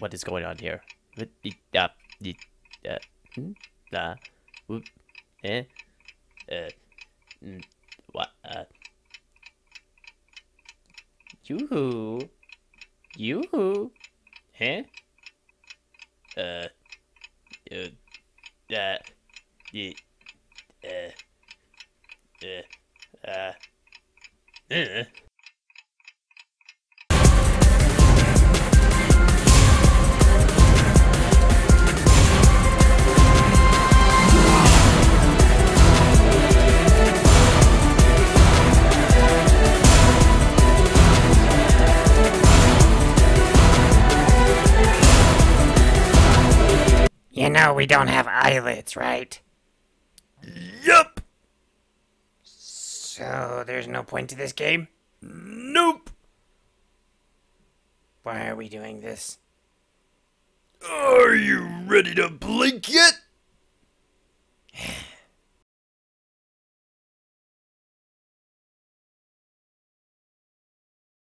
what is going on here? Uh, the- uh, hmm? Uh, whoop, eh, uh, mm, what, uh, yoo-hoo, yoo-hoo, eh, uh, uh, uh, the, uh, uh, uh, uh. You know we don't have eyelids, right? Yup. So there's no point to this game? Nope. Why are we doing this? Are you ready to blink yet?